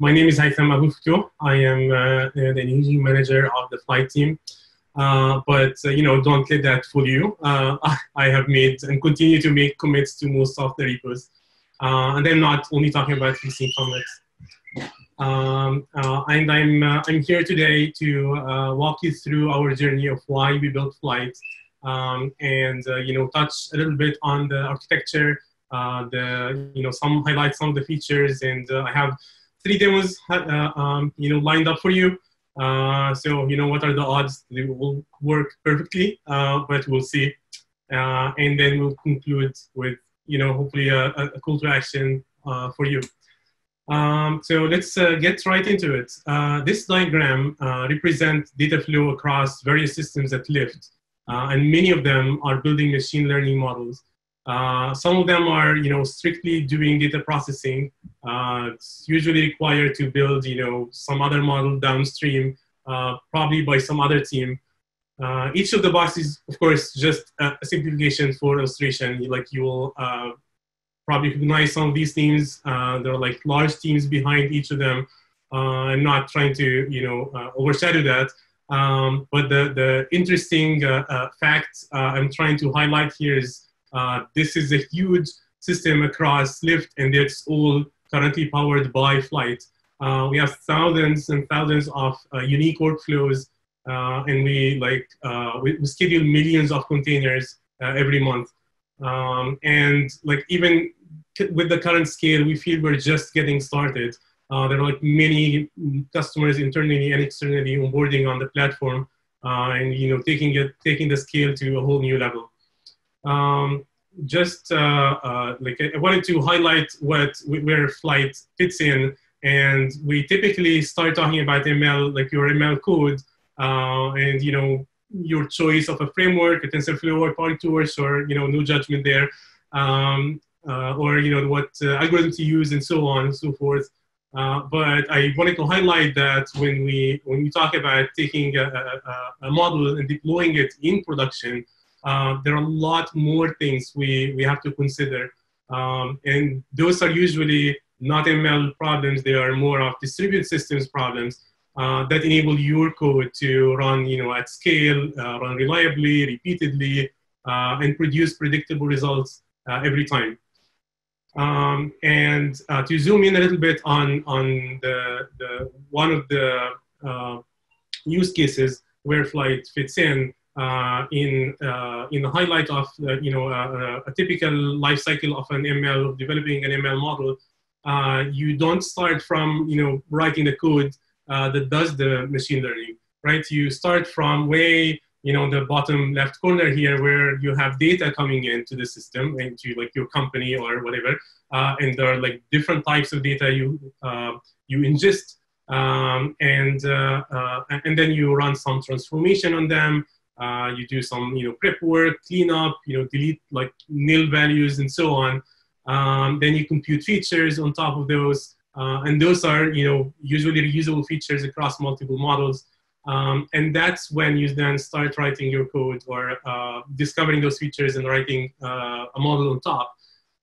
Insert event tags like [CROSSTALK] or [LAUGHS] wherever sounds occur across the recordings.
my name is Haytham Abuelfutuh. I am uh, the engineering manager of the Flyte team. Uh, but uh, you know, don't let that fool you. Uh, [LAUGHS] I have made and continue to make commits to most of the repos, uh, and I'm not only talking about fixing commits. Um, uh, and I'm I'm here today to walk you through our journey of why we built Flyte, um, and you know, touch a little bit on the architecture, the you know, some highlight some of the features, and I have three demos um, you know lined up for you. Uh, so you know what are the odds they will work perfectly, uh, but we'll see. Uh, and then we'll conclude with you know hopefully a, a call to action uh, for you. Um, so let's uh, get right into it. Uh, this diagram represents data flow across various systems at Lyft, and many of them are building machine learning models. Uh, some of them are, you know, strictly doing data processing. Uh, it's usually required to build, you know, some other model downstream, uh, probably by some other team. Uh, each of the boxes, of course, just a, simplification for illustration. Like you will uh, probably recognize some of these teams. there are like large teams behind each of them. I'm not trying to, you know, overshadow that. Um, but the, the interesting fact I'm trying to highlight here is uh, this is a huge system across Lyft, and it's all currently powered by Flyte. Uh, we have thousands and thousands of uh, unique workflows, uh, and we like uh, we, we, schedule millions of containers every month. Um, and like even with the current scale, we feel we're just getting started. there are like many customers internally and externally onboarding on the platform, and you know taking it taking the scale to a whole new level. Um, just uh, uh, like I wanted to highlight what where Flyte fits in, and we typically start talking about ML like your ML code, uh, and you know your choice of a framework, a TensorFlow or PyTorch, or you know no judgment there, um, uh, or you know what uh, algorithm to use, and so on and so forth. Uh, but I wanted to highlight that when we when we talk about taking a, a, a model and deploying it in production, uh, there are a lot more things we, we have to consider. Um, and those are usually not ML problems, they are more of distributed systems problems uh, that enable your code to run you know, at scale, uh, run reliably, repeatedly, uh, and produce predictable results uh, every time. Um, and to zoom in a little bit on, on the, the, one of the use cases where Flyte fits in, uh, in uh, in the highlight of uh, you know uh, a typical life cycle of an ML developing an ML model, uh, you don't start from you know writing the code uh, that does the machine learning, right? You start from way you know the bottom left corner here where you have data coming into the system into like your company or whatever, and there are like different types of data you you ingest. Um, and and then you run some transformation on them, uh, you do some, you know, prep work, clean up, you know, delete like nil values and so on. Um, then you compute features on top of those. Uh, and those are, you know, usually reusable features across multiple models. Um, and that's when you then start writing your code or uh, discovering those features and writing uh, a model on top.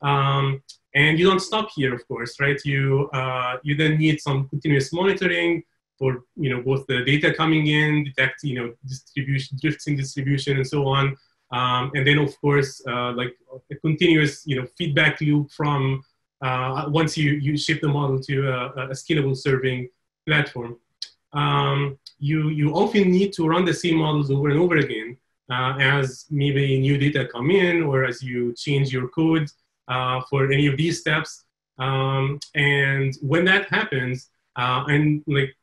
Um, and you don't stop here, of course, right? You, uh, you then need some continuous monitoring, for you know both the data coming in, detect you know distribution, drifts in distribution, and so on. Um, and then of course uh, like a continuous you know feedback loop from uh, once you you ship the model to a, a scalable serving platform. Um, you you often need to run the same models over and over again uh, as maybe new data come in or as you change your code uh, for any of these steps. Um, and when that happens, uh, and like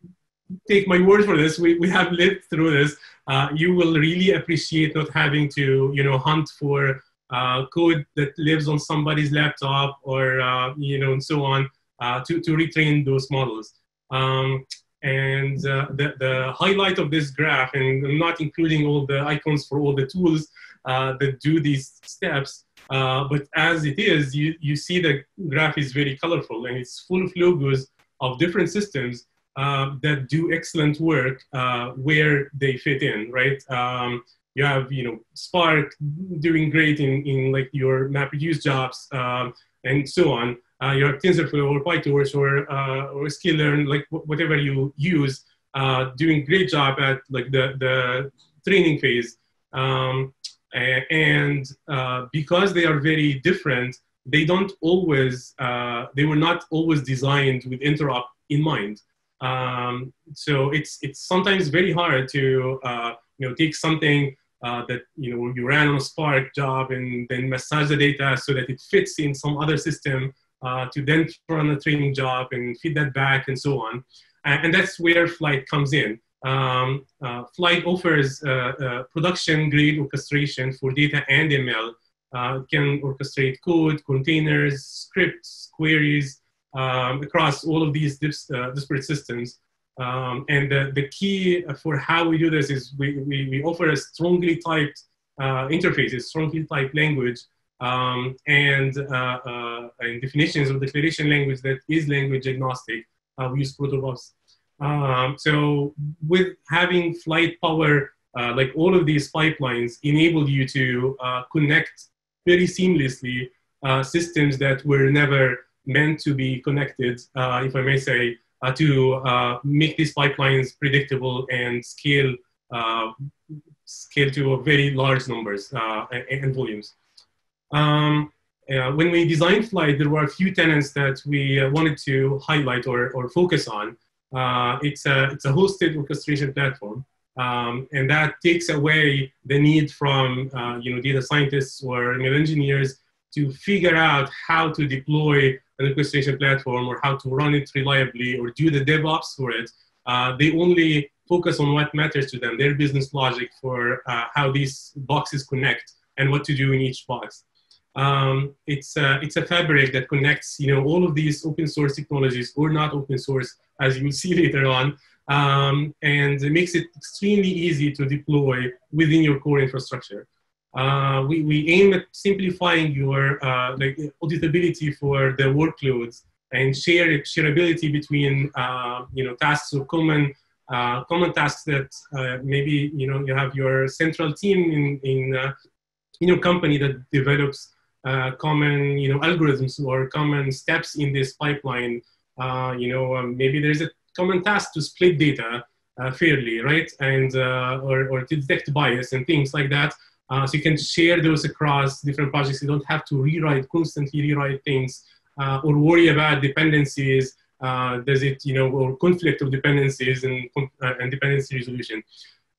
take my word for this. We, we have lived through this. Uh, you will really appreciate not having to, you know, hunt for uh, code that lives on somebody's laptop or, uh, you know, and so on uh, to, to retrain those models. Um, and uh, the, the highlight of this graph, and I'm not including all the icons for all the tools uh, that do these steps, but as it is, you, you see the graph is very colorful and it's full of logos of different systems uh, that do excellent work uh, where they fit in, right? Um, you have, you know, Spark doing great in, in like your MapReduce jobs um, and so on. uh, you have TensorFlow or PyTorch or, uh, or sklearn, like whatever you use, uh, doing great job at like the, the training phase. Um, and uh, because they are very different, they don't always, uh, they were not always designed with interop in mind. Um, so it's, it's sometimes very hard to uh, you know, take something uh, that you know you ran on a Spark job and then massage the data so that it fits in some other system uh, to then run a training job and feed that back and so on. And, and that's where Flyte comes in. Um, uh, Flyte offers uh, uh, production grade orchestration for data and ML. Can orchestrate code, containers, scripts, queries um, across all of these dis disparate systems. Um, and the, the key for how we do this is we, we, we offer a strongly typed uh, interface, a strongly typed language, um, and, uh, uh, and, definitions of declaration language that is language agnostic. Uh, we use protobufs. Um, so with having Flyte power, uh, like all of these pipelines enable you to uh, connect very seamlessly systems that were never meant to be connected, if I may say, uh, to uh, make these pipelines predictable and scale uh, scale to very large numbers and, volumes. Um, when we designed Flyte, there were a few tenants that we wanted to highlight or, or focus on. it's, a, it's a hosted orchestration platform. Um, and that takes away the need from uh, you know data scientists or engineers to figure out how to deploy an orchestration platform or how to run it reliably or do the DevOps for it. Uh, they only focus on what matters to them, their business logic for uh, how these boxes connect and what to do in each box. Um, it's, a, it's a fabric that connects you know, all of these open source technologies or not open source, as you will [LAUGHS] see later on, um, and it makes it extremely easy to deploy within your core infrastructure. Uh, we, we aim at simplifying your uh, like auditability for the workloads and share shareability between uh, you know tasks or common uh, common tasks that uh, maybe you know you have your central team in in, uh, in your company that develops common you know algorithms or common steps in this pipeline. you know um, maybe there's a common task to split data fairly, right? And or or to detect bias and things like that. Uh, so you can share those across different projects. You don't have to rewrite, constantly rewrite things uh, or worry about dependencies. Uh, does it, you know, or conflict of dependencies and, uh, and dependency resolution.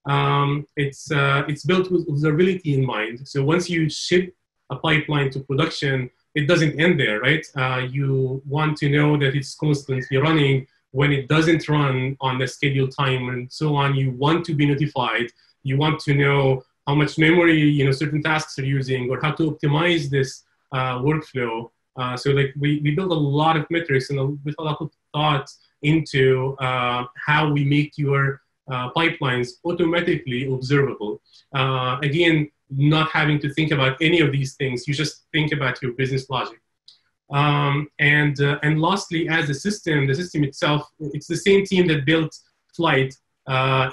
Um, it's, uh, it's built with observability in mind. So once you ship a pipeline to production, it doesn't end there, right? Uh, you want to know that it's constantly running. When it doesn't run on the scheduled time and so on, you want to be notified. You want to know how much memory you know certain tasks are using or how to optimize this uh, workflow. Uh, so like we, we build a lot of metrics and with a lot of thought into uh, how we make your uh, pipelines automatically observable. Uh, again, not having to think about any of these things, you just think about your business logic. Um, and, uh, and lastly, as a system, the system itself, it's the same team that built Flyte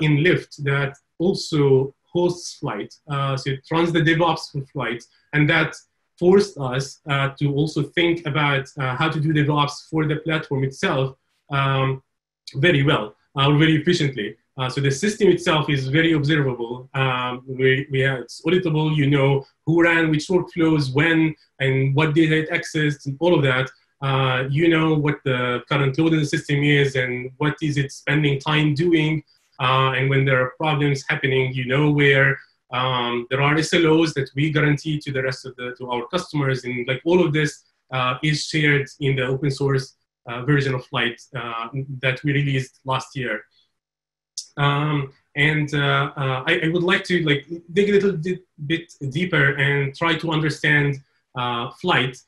in Lyft that also hosts Flyte. Uh, so it runs the DevOps for Flyte, and that forced us uh, to also think about uh, how to do DevOps for the platform itself um, very well, uh, very efficiently. Uh, so the system itself is very observable. Um, we, we have, it's auditable. You know who ran which workflows, when, and what data it accessed, and all of that. Uh, you know what the current load in the system is and what is it spending time doing. Uh, and when there are problems happening, you know where um, there are SLOs that we guarantee to the rest of the to our customers, and like all of this uh, is shared in the open source uh, version of Flyte uh, that we released last year. Um, and uh, uh, I, I, would like to like dig a little bit, bit deeper and try to understand Flyte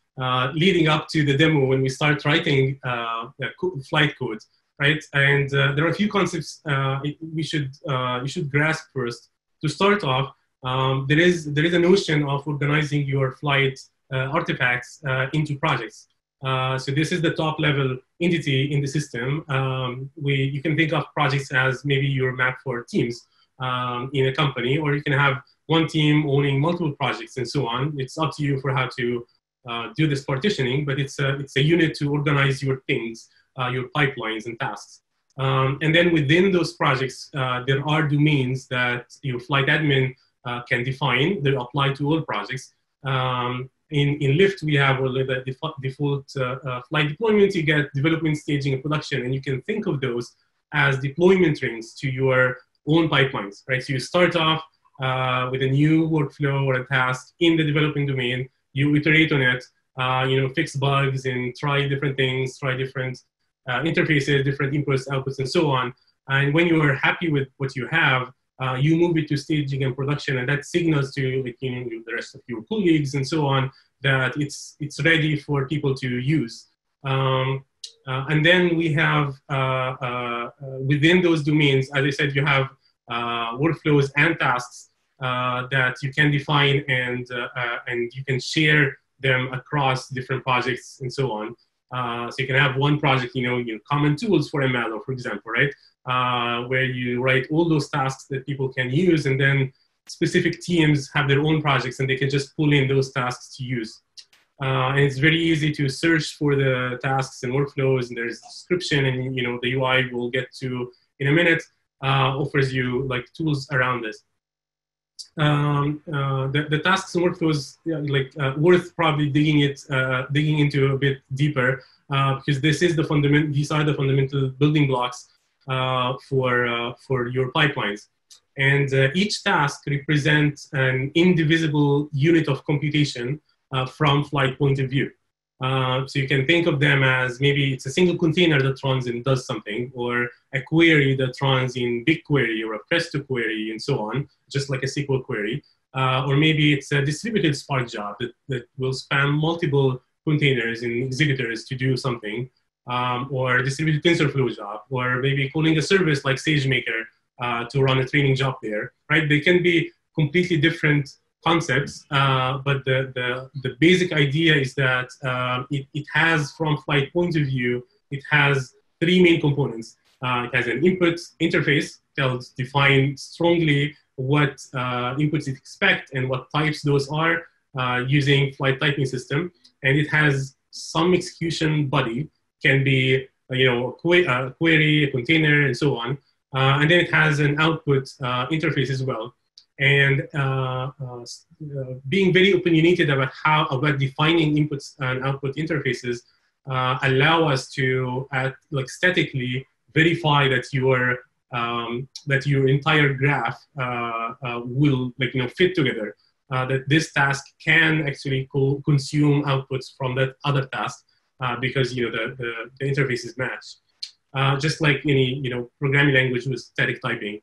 leading up to the demo when we start writing Flyte code right? And uh, there are a few concepts uh, we should uh, you should grasp first. To start off, um, there is there is a notion of organizing your Flyte uh, artifacts uh, into projects. Uh, so this is the top level entity in the system. Um, we you can think of projects as maybe your map for teams um, in a company, or you can have one team owning multiple projects and so on. It's up to you for how to do this partitioning, but it's a, it's a unit to organize your things, uh, your pipelines and tasks. Um, and then within those projects, uh, there are domains that your Flyte admin uh, can define. They apply to all projects. Um, in, in Lyft, we have the default, default uh, Flyte deployment. You get development, staging, and production, and you can think of those as deployment rings to your own pipelines, right? So you start off uh, with a new workflow or a task in the developing domain. You iterate on it, uh, you know, fix bugs and try different things, try different uh, interfaces, different inputs, outputs, and so on. And when you are happy with what you have, uh, you move it to staging and production, and that signals to like, you know, the rest of your colleagues and so on that it's it's ready for people to use. Um, uh, and then we have uh, uh, within those domains, as I said, you have workflows and tasks that you can define and and you can share them across different projects and so on. Uh, so you can have one project, you know, you know, common tools for ML, for example, right? Uh, where you write all those tasks that people can use, and then specific teams have their own projects, and they can just pull in those tasks to use. Uh, and it's very easy to search for the tasks and workflows, and there's description, and you know the UI we'll get to in a minute uh, offers you like tools around this. Um, uh, the, the, tasks and workflows yeah, like uh, worth probably digging it uh, digging into a bit deeper uh, because this is the fundament these are the fundamental building blocks for for your pipelines and each task represents an indivisible unit of computation uh, from Flyte point of view. Uh, so you can think of them as maybe it's a single container that runs and does something, or a query that runs in BigQuery or a Presto query and so on, just like a SQL query. Uh, or maybe it's a distributed Spark job that, that will span multiple containers and executors to do something, um, or a distributed TensorFlow job, or maybe calling a service like SageMaker uh, to run a training job there, right? They can be completely different concepts, uh, but the, the, the, basic idea is that um, it, it has, from Flyte point of view, it has three main components. Uh, it has an input interface that defines strongly what uh, inputs it expect and what types those are uh, using Flyte typing system. And it has some execution body, can be uh, you know a query, a container, and so on. Uh, and then it has an output interface as well and uh, uh, uh, being very opinionated about how about defining inputs and output interfaces uh, allow us to at, like statically verify that your um, that your entire graph uh, will like you know fit together. That this task can actually co- consume outputs from that other task because you know the, the, the interfaces match just like any you know programming language with static typing.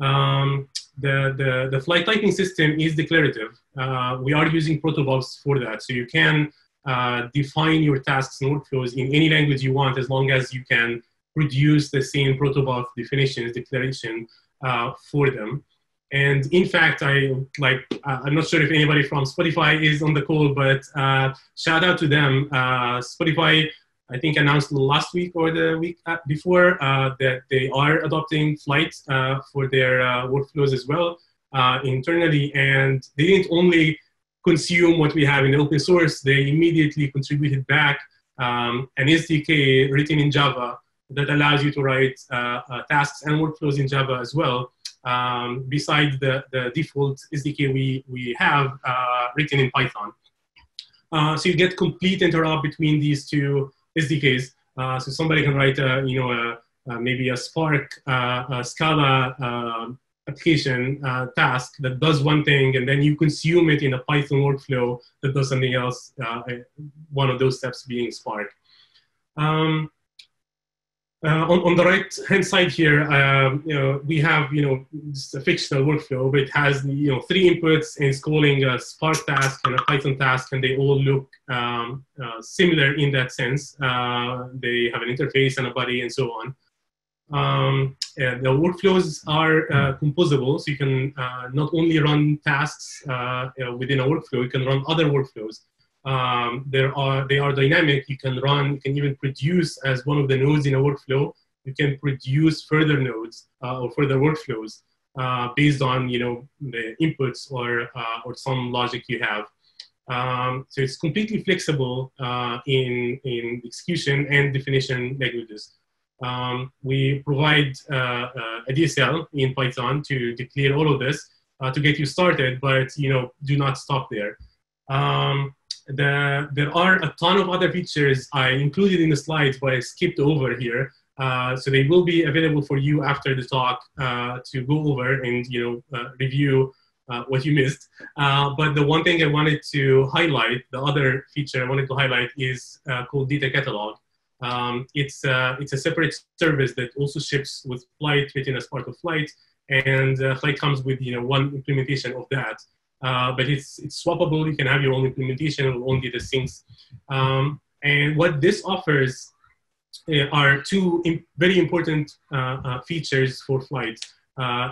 Um, the, the, the Flyte typing system is declarative. Uh, we are using protobufs for that. So you can uh, define your tasks and workflows in any language you want as long as you can produce the same protobuf definitions, declaration uh, for them. And in fact, I like, uh, I'm not sure if anybody from Spotify is on the call, but uh, shout out to them. Uh, Spotify I think announced last week or the week before uh, that they are adopting Flyte uh, for their uh, workflows as well uh, internally. And they didn't only consume what we have in open source, they immediately contributed back um, an SDK written in Java that allows you to write uh, uh, tasks and workflows in Java as well. Um, besides the, the default SDK we, we have written in Python. so you get complete interop between these two SDKs. Uh, so somebody can write, a, you know, a, a maybe a Spark, uh, a Scala uh, application uh, task that does one thing, and then you consume it in a Python workflow that does something else. Uh, one of those steps being Spark. Um, uh, on, on the right hand side here, um, you know, we have, you know, just a fictional workflow, but it has, you know, three inputs and it's calling a Spark task and a Python task, and they all look um, uh, similar in that sense. Uh, they have an interface and a body and so on. Um, the workflows are uh, composable, so you can uh, not only run tasks uh, within a workflow, you can run other workflows um, there are they are dynamic. You can run, you can even produce as one of the nodes in a workflow. You can produce further nodes uh, or further workflows uh, based on you know the inputs or uh, or some logic you have. Um, so it's completely flexible uh, in, in execution and definition languages. Um, we provide uh, uh a DSL in Python to declare all of this to get you started, but you know, do not stop there. Um, the, there are a ton of other features I included in the slides, but I skipped over here. Uh, so they will be available for you after the talk uh, to go over and you know uh, review uh, what you missed. Uh, but the one thing I wanted to highlight, the other feature I wanted to highlight is uh, called Data Catalog. Um, it's, it's a separate service that also ships with Flyte, written as part of Flyte, and Flyte comes with you know one implementation of that. But it's, it's swappable. You can have your own implementation of own data sinks. Um, and what this offers uh, are two very important uh, uh, features for Flyte.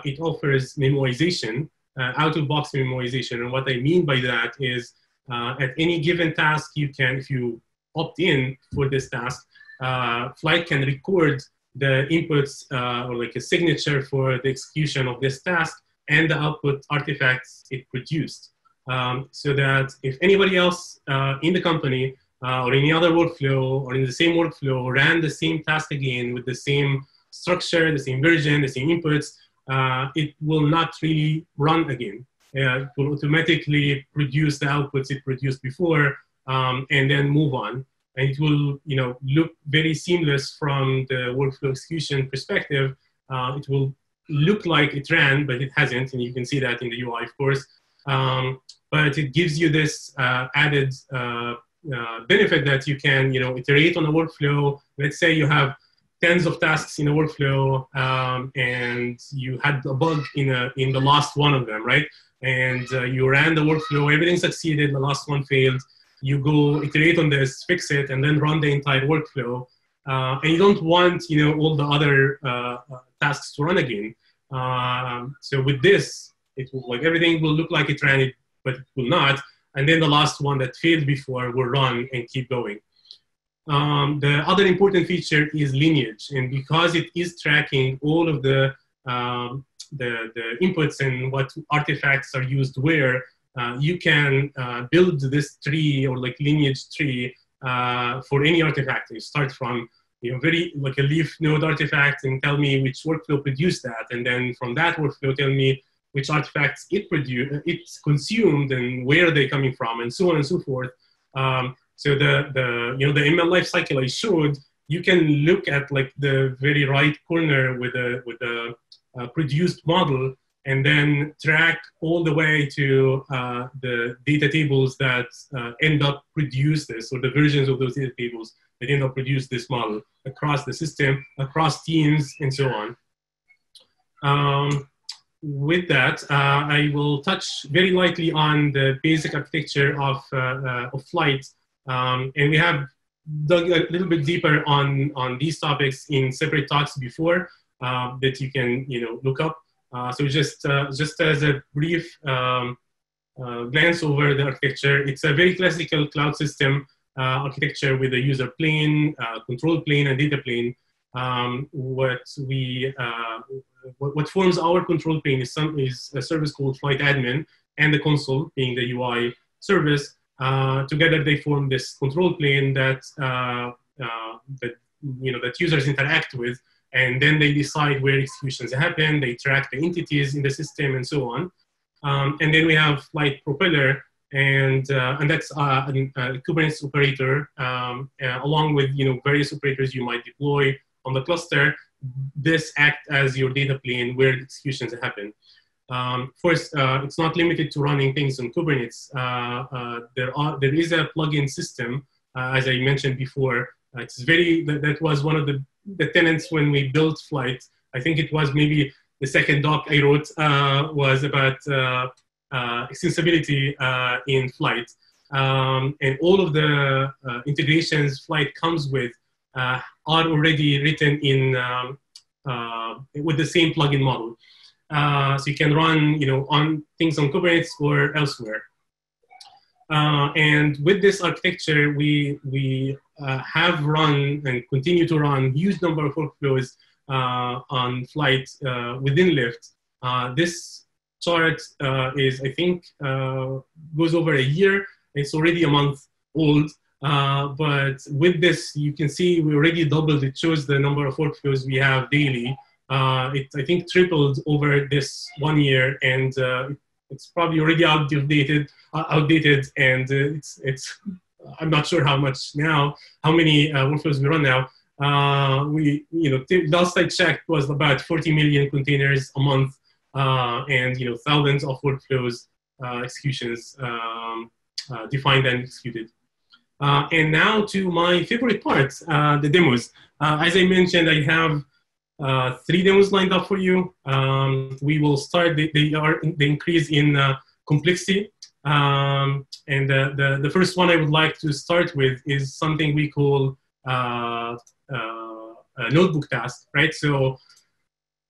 it offers memoization, out-of-box memoization. And what I mean by that is at any given task, you can, if you opt in for this task, Flyte can record the inputs uh, or like a signature for the execution of this task and the output artifacts it produced. Um, so that if anybody else uh, in the company uh, or any other workflow or in the same workflow ran the same task again with the same structure, the same version, the same inputs, uh, it will not really run again. Uh, it will automatically produce the outputs it produced before um, and then move on. And it will you know, look very seamless from the workflow execution perspective. Uh, it will look like it ran, but it hasn't, and you can see that in the UI, of course. Um, but it gives you this uh, added uh, uh, benefit that you can, you know, iterate on a workflow. Let's say you have tens of tasks in a workflow um, and you had a bug in, a, in the last one of them, right? And uh, you ran the workflow, everything succeeded, the last one failed. You go iterate on this, fix it, and then run the entire workflow. Uh, and you don't want, you know, all the other uh, tasks to run again. Um, so with this, it will, like everything will look like it ran it, but it will not and then the last one that failed before will run and keep going. Um, the other important feature is lineage, and because it is tracking all of the, um, the, the, inputs and what artifacts are used where, uh, you can uh, build this tree or like lineage tree uh, for any artifact. You start from you know, very like a leaf node artifact and tell me which workflow produced that, and then from that workflow tell me which artifacts it produced, it's consumed, and where they're coming from, and so on and so forth. Um, so the the you know the ML lifecycle I showed, you can look at like the very right corner with a with a produced model, and then track all the way to uh, the data tables that uh, end up produce this, or the versions of those data tables that end up produce this model across the system, across teams, and so on. Um, with that, uh, I will touch very lightly on the basic architecture of, uh, uh, of Flyte. Um, and we have dug a little bit deeper on, on these topics in separate talks before uh, that you can you know, look up. Uh, so just, uh, just as a brief um, glance over the architecture, it's a very classical cloud system architecture with a user plane, control plane, and data plane. Um, what we what, what, forms our control plane is some is a service called Flyte admin and the console being the UI service. Uh, together they form this control plane that uh, uh, that you know that users interact with, and then they decide where executions happen. They track the entities in the system and so on. Um, and then we have Flyte propeller, and uh, and that's uh, a, a Kubernetes operator um, uh, along with you know various operators you might deploy on the cluster this act as your data plane where executions happen. Um, first, uh, it's not limited to running things on Kubernetes. Uh, uh, there, are, there is a plugin system, uh, as I mentioned before. Uh, it's very, that, that, was one of the, the tenants when we built Flyte. I think it was maybe the second doc I wrote uh, was about extensibility in Flyte. Um, and all of the integrations Flyte comes with uh, are already written in um, uh, with the same plugin model. Uh, so you can run, you know, on things on Kubernetes or elsewhere. Uh, and with this architecture, we, we uh, have run and continue to run huge number of workflows uh, on Flyte within Lyft. this chart is, I think, goes over a year It's already a month old. Uh, but with this, you can see we already doubled. It shows the number of workflows we have daily. Uh, it, I think, tripled over this one year, and uh, it's probably already outdated. Uh, outdated, and uh, it's it's. I'm not sure how much now, how many uh, workflows we run now. we, you know, last I checked was about 40 million containers a month, and you know, thousands of workflows executions um, defined and executed. Uh, and now to my favorite part, uh, the demos. Uh, as I mentioned, I have uh, three demos lined up for you. Um, we will start, they, they are the increase in uh, complexity. Um, and the, the, the, first one I would like to start with is something we call uh, a notebook task, right? So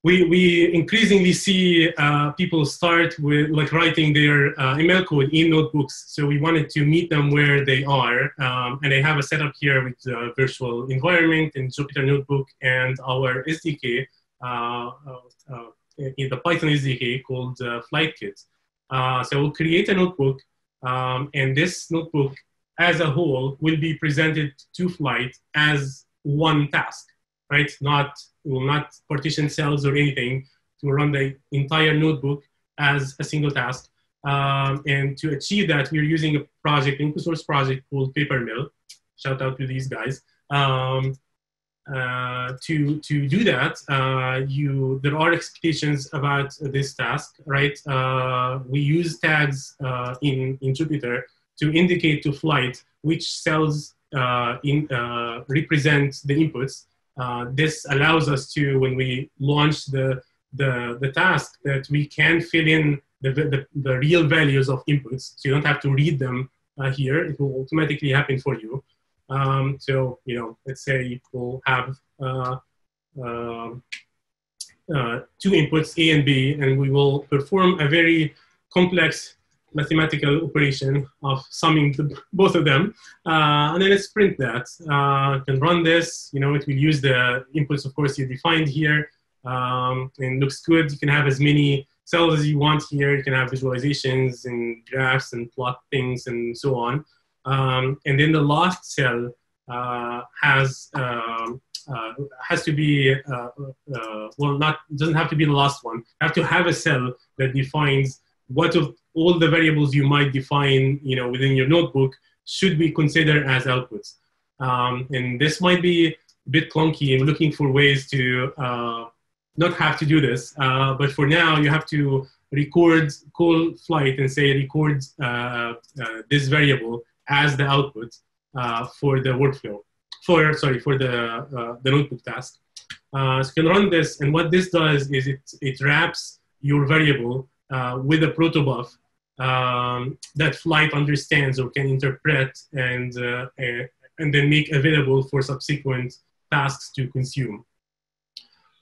we, we increasingly see uh, people start with like writing their uh, ML code in notebooks. So we wanted to meet them where they are. Um, and I have a setup here with the virtual environment in Jupyter Notebook and our SDK uh, uh, in the Python SDK called uh, Flytekit. Uh, so we'll create a notebook um, and this notebook as a whole will be presented to Flyte as one task, right? Not will not partition cells or anything to run the entire notebook as a single task. Um, and to achieve that, we're using a project, an open source project called Papermill. Shout out to these guys. Um, uh, to to do that, uh, you there are expectations about this task, right? Uh, we use tags uh, in in Jupyter to indicate to Flyte which cells uh, in uh, represent the inputs, uh, this allows us to, when we launch the, the, the task, that we can fill in the, the, the real values of inputs. So you don't have to read them uh, here. It will automatically happen for you. Um, so, you know, let's say we'll have uh, um, uh, two inputs, A and B, and we will perform a very complex mathematical operation of summing the, both of them. Uh, and then let's print that. Uh, can run this, you know, it will use the inputs, of course, you defined here. Um, and looks good. You can have as many cells as you want here. You can have visualizations and graphs and plot things and so on. Um, and then the last cell uh, has um, uh, has to be uh, uh, well, not doesn't have to be the last one. You have to have a cell that defines what of all the variables you might define, you know, within your notebook should be considered as outputs. Um, and this might be a bit clunky and looking for ways to uh, not have to do this. Uh, but for now, you have to record, call Flyte and say record uh, uh this variable as the output uh, for the workflow, for, sorry, for the, uh, the notebook task. so you can run this, and what this does is it, it wraps your variable with a protobuf um, that Flyte understands or can interpret and, uh, and then make available for subsequent tasks to consume.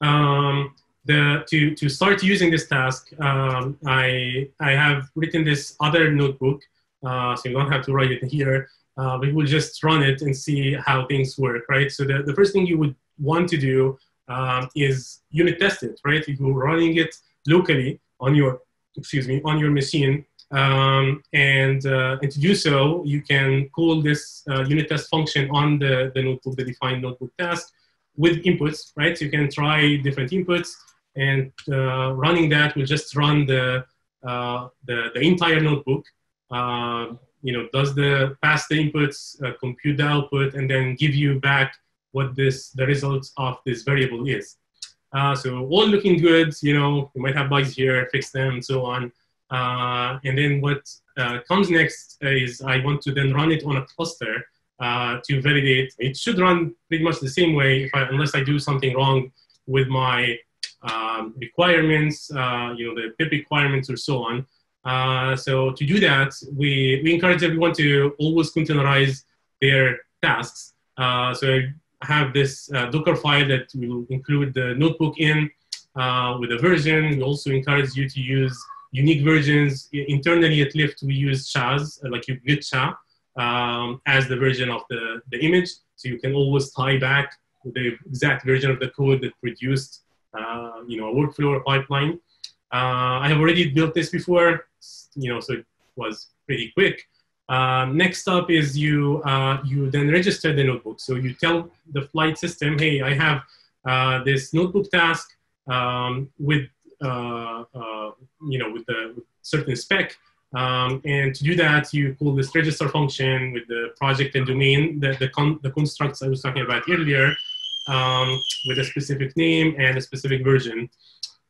Um, the, to, to start using this task, um, I, I have written this other notebook, uh, so you don't have to write it here, uh, we'll just run it and see how things work, right? So the, the first thing you would want to do um, is unit test it, right? If you're running it locally on your excuse me, on your machine. Um, and, uh, and to do so, you can call this uh, unit test function on the, the notebook, the defined notebook task with inputs, right? So you can try different inputs and uh, running that will just run the, uh, the, the, entire notebook. Uh, you know, does the pass the inputs, uh, compute the output, and then give you back what this, the results of this variable is. Uh, so all looking good, you know, you might have bugs here, fix them and so on. Uh, and then what uh, comes next is I want to then run it on a cluster uh, to validate. It should run pretty much the same way I, unless I do something wrong with my um, requirements, uh, you know, the pip requirements or so on. Uh, so to do that, we, we encourage everyone to always containerize their tasks. so I have this uh, Docker file that will include the notebook in uh, with a version. We also encourage you to use unique versions. Internally at Lyft, we use SHAs, uh, like you Git SHA, um, as the version of the, the image. So you can always tie back the exact version of the code that produced uh, you know, a workflow or pipeline. Uh, I have already built this before, you know, so it was pretty quick. Um, next up is you, uh, you then register the notebook. So you tell the Flyte system, hey, I have uh, this notebook task um, with, uh, uh, you know, with the certain spec. Um, and to do that, you call this register function with the project and domain, the, the, con the constructs I was talking about earlier, um, with a specific name and a specific version.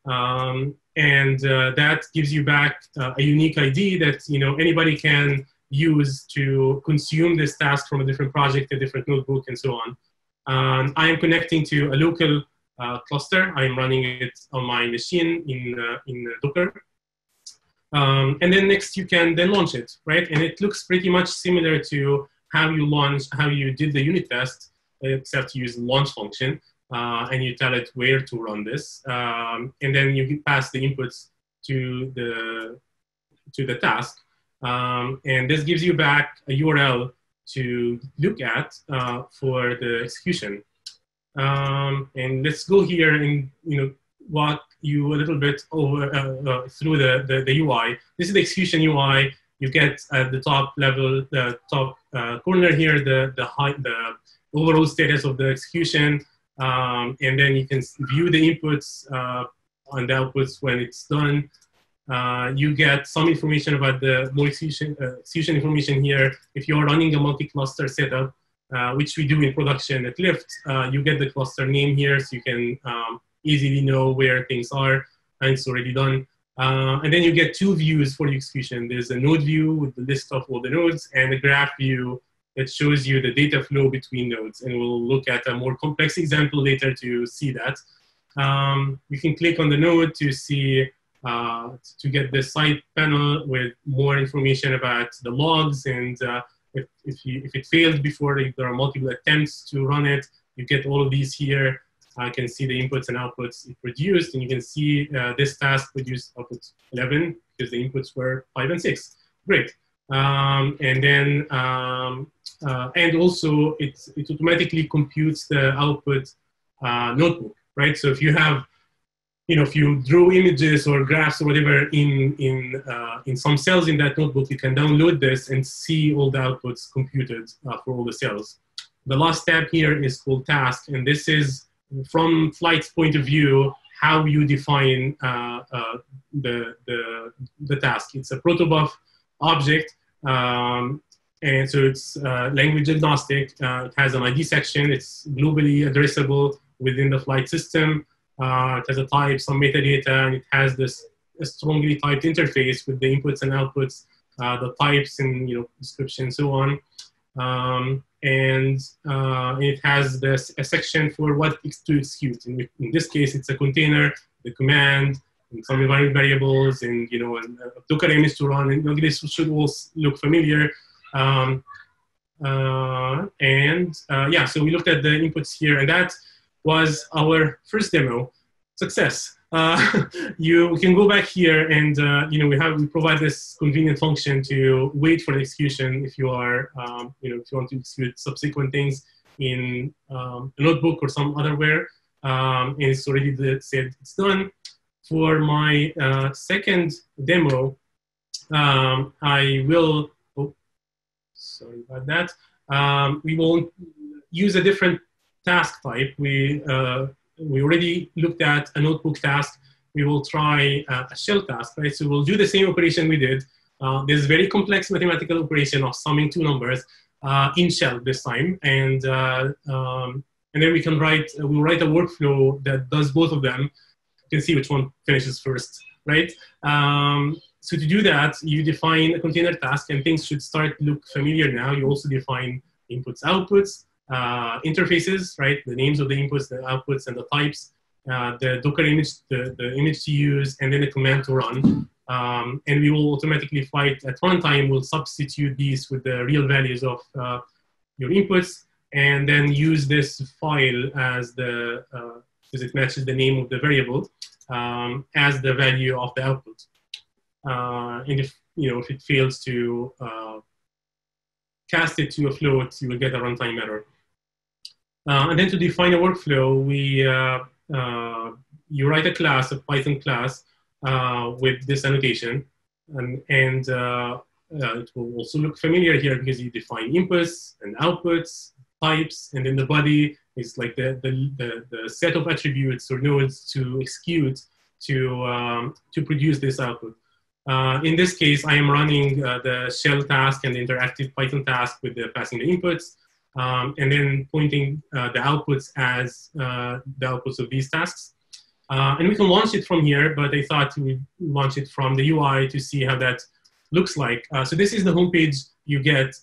Um, and uh, that gives you back uh, a unique ID that you know anybody can use to consume this task from a different project, a different notebook, and so on. Um, I am connecting to a local uh, cluster. I'm running it on my machine in, uh, in Docker. Um, and then next you can then launch it, right? And it looks pretty much similar to how you launch, how you did the unit test, except you use launch function. Uh, and you tell it where to run this. Um, and then you pass the inputs to the, to the task. Um, and this gives you back a URL to look at uh, for the execution. Um, and let's go here and you know walk you a little bit over uh, uh, through the, the, the, UI. This is the execution UI. You get at the top level, the top uh, corner here, the the, high, the overall status of the execution, um, and then you can view the inputs uh, and the outputs when it's done. Uh, you get some information about the more execution, uh, execution information here. If you're running a multi-cluster setup, uh, which we do in production at Lyft, uh, you get the cluster name here so you can um, easily know where things are and it's already done. Uh, and then you get two views for the execution. There's a node view with the list of all the nodes and a graph view that shows you the data flow between nodes. And we'll look at a more complex example later to see that. Um, you can click on the node to see uh, to get the side panel with more information about the logs and uh, if, if, you, if it failed before if there are multiple attempts to run it, you get all of these here. I can see the inputs and outputs it produced, and you can see uh, this task produced output 11 because the inputs were 5 and 6. Great. Um, and then, um, uh, and also it, it automatically computes the output uh, notebook, right? So if you have you know, if you draw images or graphs or whatever in, in, uh, in some cells in that notebook, you can download this and see all the outputs computed uh, for all the cells. The last tab here is called task, and this is from Flyte's point of view, how you define uh, uh the, the, the task. It's a protobuf object, um, and so it's uh, language agnostic. Uh, it has an ID section. It's globally addressable within the Flyte system. Uh, it has a type, some metadata, and it has this strongly typed interface with the inputs and outputs, uh, the types and you know description and so on. Um, and uh, it has this a section for what to execute. In, in, this case, it's a container, the command, and some environment variables, and you know, a Docker image to run. And this should all look familiar. Um, uh, and uh, yeah, so we looked at the inputs here, and that was our first demo success. Uh, [LAUGHS] you can go back here and uh, you know we have we provide this convenient function to wait for the execution if you are um, you know if you want to execute subsequent things in um, a notebook or some otherwhere um, and it's already said it's done. For my uh, second demo, um, I will. Oh, sorry about that. Um, we will use a different task type. We, uh, we already looked at a notebook task. We will try uh, a shell task, right? So we'll do the same operation we did. Uh, this very complex mathematical operation of summing two numbers uh, in shell this time. And, uh, um, and then we can write, uh, we'll write a workflow that does both of them. You can see which one finishes first, right? Um, so to do that, you define a container task and things should start look familiar now. You also define inputs, outputs, uh, interfaces, right? The names of the inputs, the outputs, and the types, uh, the Docker image, the, the image to use, and then the command to run. Um, and we will automatically Flyte at runtime, we'll substitute these with the real values of uh, your inputs, and then use this file as the, because uh, it matches the name of the variable, um, as the value of the output. Uh, and if, you know, if it fails to uh, cast it to a float, you will get a runtime error. Uh, and then to define a workflow, we uh, uh, you write a class, a Python class, uh, with this annotation, and, and it will also look familiar here because you define inputs and outputs, types, and then the body is like the, the, the, the set of attributes or nodes to execute to, um, to produce this output. Uh, in this case, I am running uh, the shell task and the interactive Python task with the passing the inputs, um, and then pointing uh, the outputs as uh, the outputs of these tasks. Uh, and we can launch it from here, but I thought we launch it from the UI to see how that looks like. Uh, so this is the homepage you get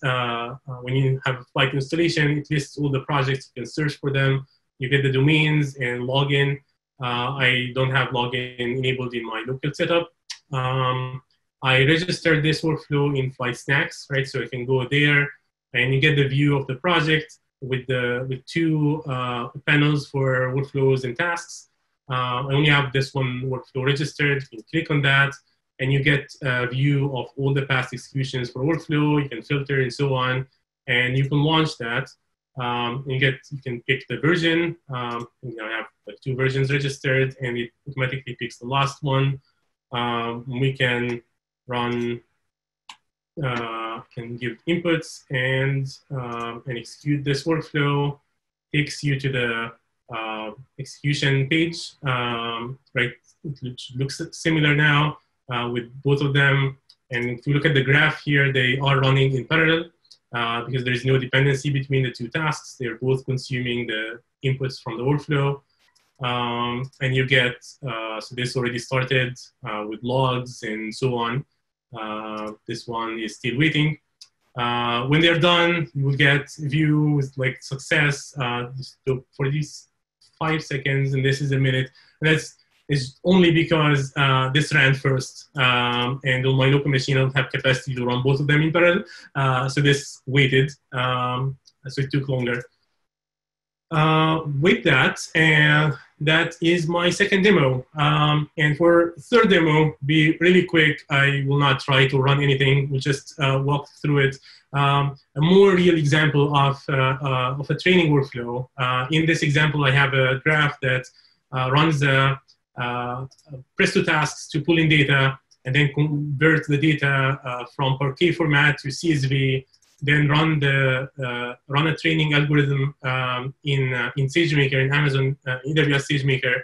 when you have a Flyte installation. It lists all the projects, you can search for them. You get the domains and login. I don't have login enabled in my local setup, um, I registered this workflow in Flytesnacks, right? So I can go there and you get the view of the project with the with two uh, panels for workflows and tasks. Uh, I only have this one workflow registered. You can click on that and you get a view of all the past executions for workflow. You can filter and so on, and you can launch that. Um, you get you can pick the version. Um, you know, I have like two versions registered, and it automatically picks the last one um, we can run, uh, can give inputs and, uh, and execute this workflow, takes you to the uh, execution page, um, right? It looks similar now uh, with both of them. And if you look at the graph here, they are running in parallel uh, because there is no dependency between the two tasks. They're both consuming the inputs from the workflow. Um, and you get, uh, so this already started with logs and so on. Uh, this one is still waiting. Uh, when they're done, you will get view with like success uh, for these five seconds, and this is a minute. And that's is only because uh, this ran first, um, and on my local machine I don't have capacity to run both of them in parallel. so this waited, um, so it took longer. with that, and that is my second demo. Um, and for third demo, be really quick. I will not try to run anything. We'll just uh, walk through it. Um, a more real example of, uh, uh, of a training workflow. Uh, in this example, I have a graph that uh, runs the uh, Presto tasks to pull in data and then convert the data from Parquet format to CSV then run the uh, run a training algorithm um, in uh, in SageMaker in Amazon uh, AWS SageMaker,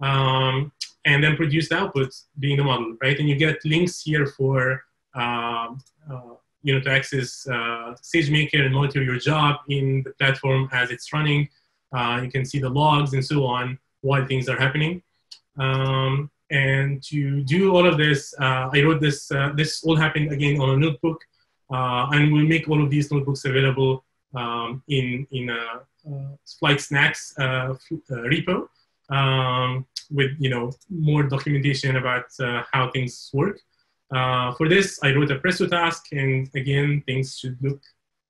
um, and then produce the output being the model, right? And you get links here for um, uh, you know to access uh, SageMaker and monitor your job in the platform as it's running. Uh, you can see the logs and so on while things are happening. Um, and to do all of this, I wrote this. this all happened again on a notebook. Uh, and we'll make all of these notebooks available um, in, in a, a Flytesnacks uh, uh, repo um, with you know more documentation about how things work. for this, I wrote a Presto task, and again, things should look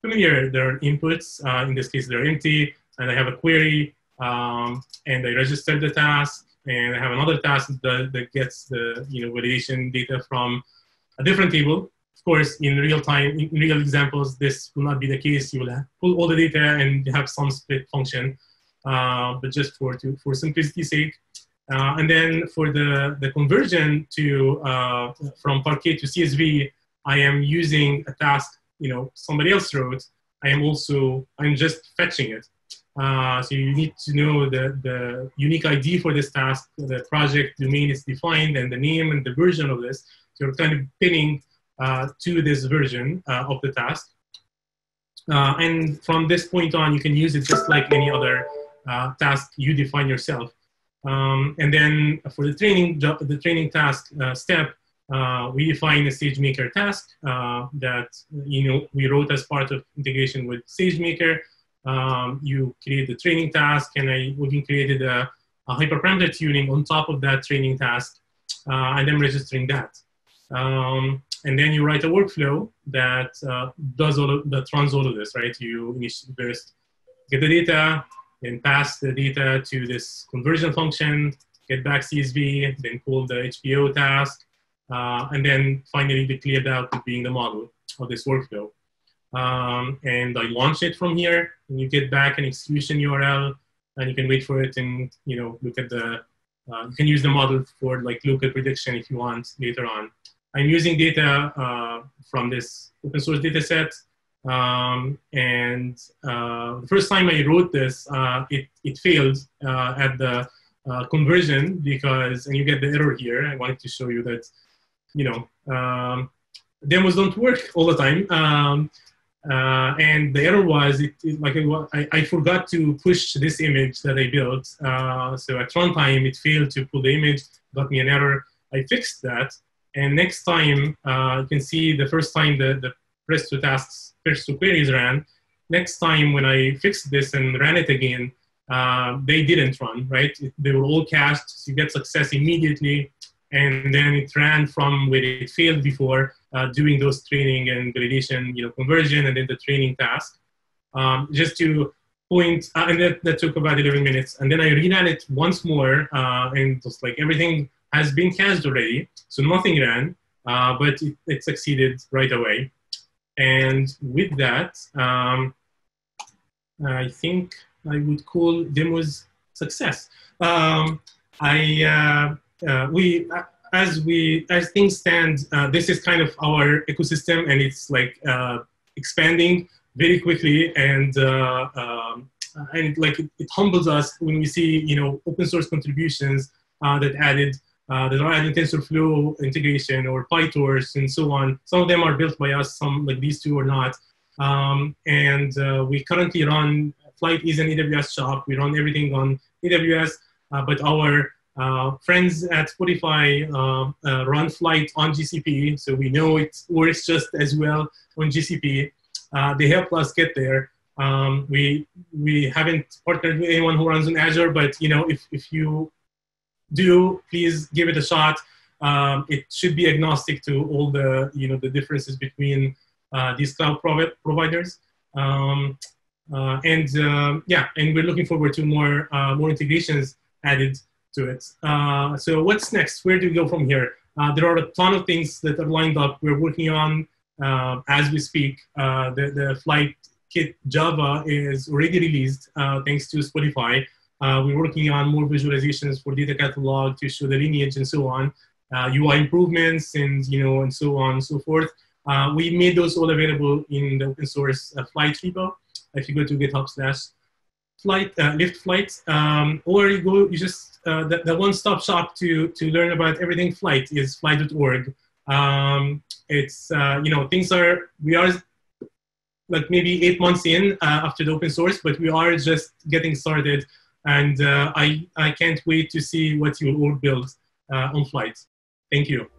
familiar. There are inputs, uh, in this case they're empty, and I have a query, um, and I register the task, and I have another task that, that gets the you know validation data from a different table, of course, in real time, in real examples, this will not be the case. You will pull all the data and have some split function, uh, but just for, to, for simplicity's sake. Uh, and then for the, the conversion to, uh, from Parquet to CSV, I am using a task, you know, somebody else wrote. I am also, I'm just fetching it. Uh, so you need to know the, the unique ID for this task, the project domain is defined and the name and the version of this. So you're kind of pinning to this version uh, of the task. Uh, and from this point on, you can use it just like any other task you define yourself. Um, and then for the training, the training task step, uh, we define a SageMaker task uh, that you know we wrote as part of integration with SageMaker. Um, you create the training task, and I we created a, a hyperparameter tuning on top of that training task, uh, and then registering that. Um, and then you write a workflow that uh, does all of, that runs all of this, right? You first get the data, then pass the data to this conversion function, get back CSV, then call the HPO task, uh, and then finally declare the output being the model of this workflow. Um, and I launch it from here, and you get back an execution URL, and you can wait for it and you know look at the. Uh, you can use the model for like local prediction if you want later on. I'm using data uh, from this open source data set. Um, and uh, the first time I wrote this, uh, it, it failed uh, at the uh, conversion because, and you get the error here. I wanted to show you that, you know, um, demos don't work all the time. Um, uh, and the error was, it, it like it was, I, I, forgot to push this image that I built. So at runtime, it failed to pull the image, got me an error. I fixed that. And next time, uh, you can see the first time the, the Presto tasks, Presto queries ran. Next time when I fixed this and ran it again, uh, they didn't run, right? They were all cached, so you get success immediately. And then it ran from where it failed before uh, doing those training and validation, you know, conversion and then the training task. Um, just to point, uh, and that, that took about 11 minutes. And then I reran it once more, uh, and just like everything has been cached already, so nothing ran, uh, but it, it, succeeded right away. And with that, um, I think I would call demos success. Um, I uh, uh, we as we as things stand, uh, this is kind of our ecosystem, and it's like uh, expanding very quickly, and uh, um, and like it, it, humbles us when we see you know open source contributions uh, that added. Uh, that are TensorFlow integration or PyTorch and so on. Some of them are built by us, some like these two are not. Um, and uh, we currently run Flyte is an AWS shop. We run everything on AWS, but our uh, friends at Spotify uh, uh, run Flyte on GCP, so we know it works just as well on GCP. Uh, they help us get there. Um, we we haven't partnered with anyone who runs on Azure, but you know if if you do, please give it a shot. Um, it should be agnostic to all the you know the differences between uh, these cloud provi- providers. Um, uh, and yeah, and we're looking forward to more more integrations added to it. Uh, so what's next? Where do we go from here? Uh, there are a ton of things that are lined up. We're working on uh, as we speak. Uh, the, the flight kit Java is already released uh, thanks to Spotify. Uh, we're working on more visualizations for data catalog to show the lineage and so on. UI improvements and you know and so on and so forth. we made those all available in the open source Flyte repo. If you go to GitHub slash Flyte, uh, Lyft flights, um, or you go, you just, uh, the, the one-stop shop to, to learn about everything Flyte is flyte.org. Um, it's, uh, you know, things are, we are like maybe eight months in uh, after the open source, but we are just getting started. And uh, I, I can't wait to see what you all build uh, on Flyte. Thank you.